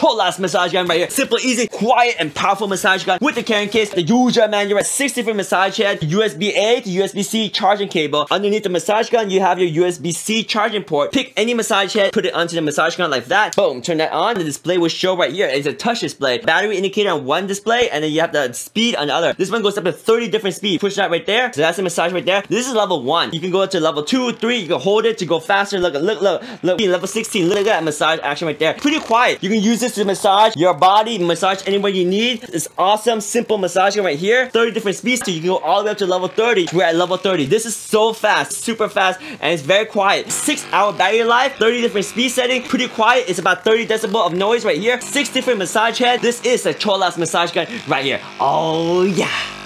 CHOLAS massage gun right here. Simple, easy, quiet, and powerful massage gun with the carrying case, the user manual, six different massage heads, USB-A to USB-C charging cable. Underneath the massage gun, you have your USB-C charging port. Pick any massage head, put it onto the massage gun like that. Boom, turn that on. The display will show right here. It's a touch display. Battery indicator on one display, and then you have the speed on the other. This one goes up to 30 different speeds. Push that right there. So that's the massage right there. This is level one. You can go to level two, three. You can hold it to go faster. Look, look, look, look. Level 16. Look at that massage action right there. Pretty quiet. You can use this to massage your body, massage anywhere you need. It's awesome, simple massaging right here. 30 different speeds, so you can go all the way up to level 30. We're at level 30. This is so fast, super fast, and it's very quiet. Six hour battery life, 30 different speed setting, pretty quiet. It's about 30 decibel of noise right here. Six different massage heads. This is a Cholas massage gun right here. Oh yeah.